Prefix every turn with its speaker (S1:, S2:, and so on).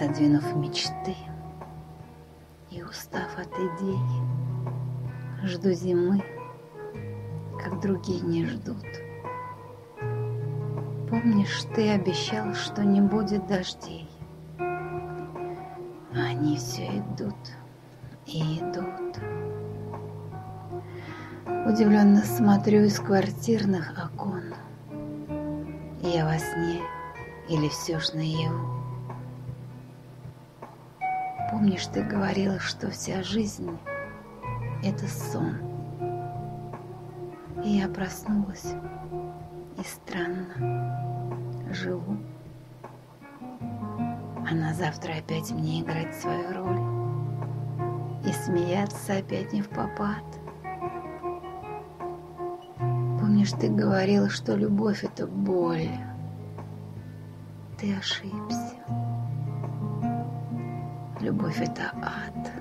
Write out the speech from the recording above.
S1: отодвинув мечты и устав от идей, жду зимы, как другие не ждут. Помнишь, ты обещал, что не будет дождей? Они все идут и идут. Удивленно смотрю из квартирных окон. Я во сне или все ж наяву? Помнишь, ты говорила, что вся жизнь — это сон. И я проснулась и странно живу. А на завтра опять мне играть свою роль и смеяться опять не в попад. Помнишь, ты говорила, что любовь — это боль. Ты ошибся. Любовь — это ад.